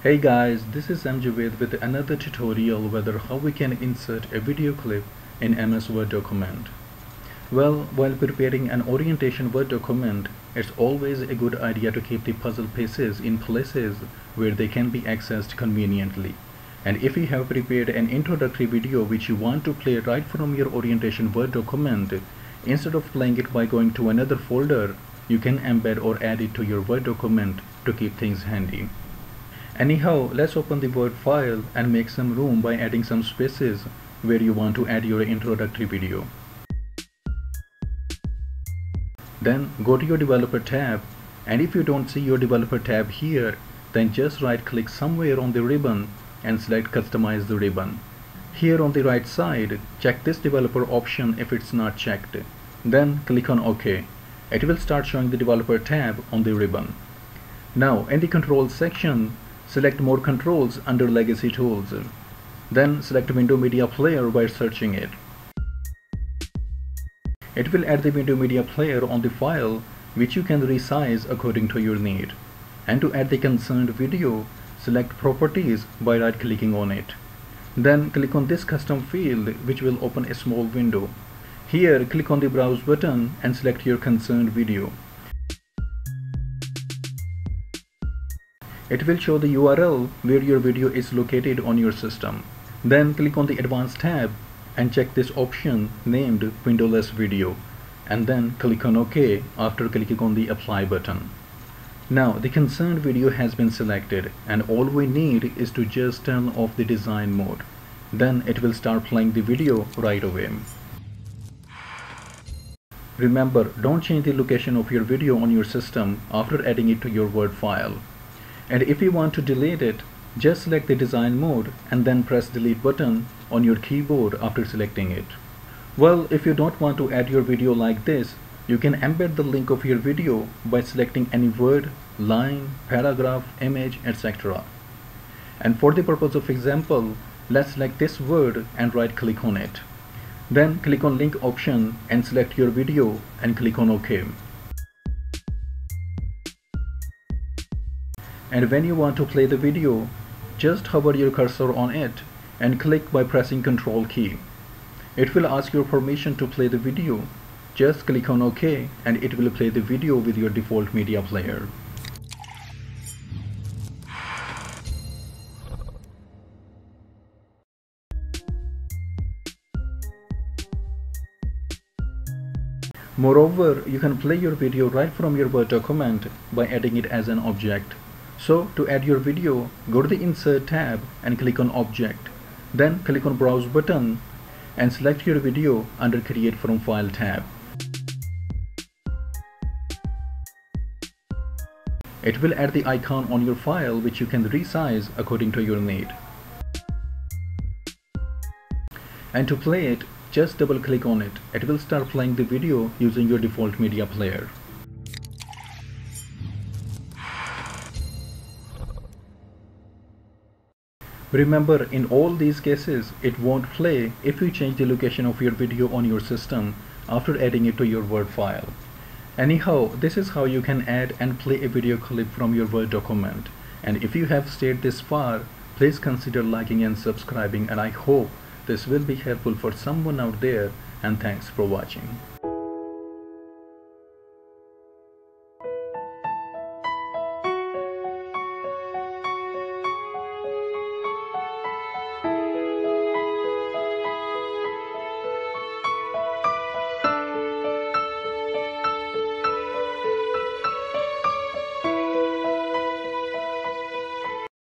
Hey guys, this is MJaved with another tutorial whether how we can insert a video clip in MS Word document. Well, while preparing an orientation Word document, it's always a good idea to keep the puzzle pieces in places where they can be accessed conveniently. And if you have prepared an introductory video which you want to play right from your orientation Word document, instead of playing it by going to another folder, you can embed or add it to your Word document to keep things handy. Anyhow, let's open the Word file and make some room by adding some spaces where you want to add your introductory video. Then go to your developer tab and if you don't see your developer tab here, then just right click somewhere on the ribbon and select customize the ribbon. Here on the right side, check this developer option if it's not checked. Then click on OK. It will start showing the developer tab on the ribbon. Now in the controls section, Select more controls under legacy tools. Then select window media player by searching it. It will add the window media player on the file which you can resize according to your need. And to add the concerned video, select properties by right clicking on it. Then click on this custom field which will open a small window. Here click on the browse button and select your concerned video. It will show the URL where your video is located on your system. Then click on the Advanced tab and check this option named Windowless Video and then click on OK after clicking on the Apply button. Now the concerned video has been selected and all we need is to just turn off the design mode. Then it will start playing the video right away. Remember, don't change the location of your video on your system after adding it to your Word file and if you want to delete it just select the design mode and then press delete button on your keyboard after selecting it. Well if you don't want to add your video like this you can embed the link of your video by selecting any word, line, paragraph, image, etc. And for the purpose of example, let's select this word and right click on it. Then click on link option and select your video and click on OK. And when you want to play the video just hover your cursor on it and click by pressing ctrl key. It will ask your permission to play the video. Just click on ok and it will play the video with your default media player. Moreover, you can play your video right from your Word document by adding it as an object. So to add your video, go to the Insert tab and click on Object. Then click on Browse button and select your video under Create from File tab. It will add the icon on your file which you can resize according to your need. And to play it, just double click on it. It will start playing the video using your default media player. Remember, in all these cases, it won't play if you change the location of your video on your system after adding it to your Word file. Anyhow, this is how you can add and play a video clip from your Word document. And if you have stayed this far, please consider liking and subscribing and I hope this will be helpful for someone out there and thanks for watching.